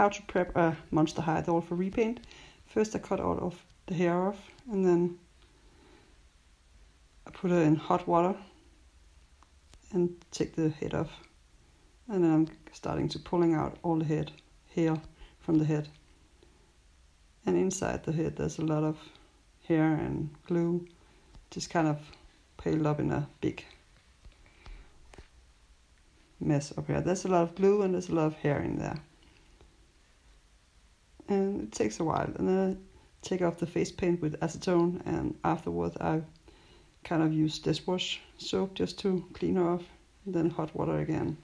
how to prep a Monster High doll for repaint. First I cut all of the hair off and then I put her in hot water and take the head off. And then I'm starting to pulling out all the head hair from the head. And inside the head there's a lot of hair and glue just kind of piled up in a big mess up here. There's a lot of glue and there's a lot of hair in there. And it takes a while. And then I take off the face paint with acetone and afterwards I kind of use dishwash soap just to clean off and then hot water again.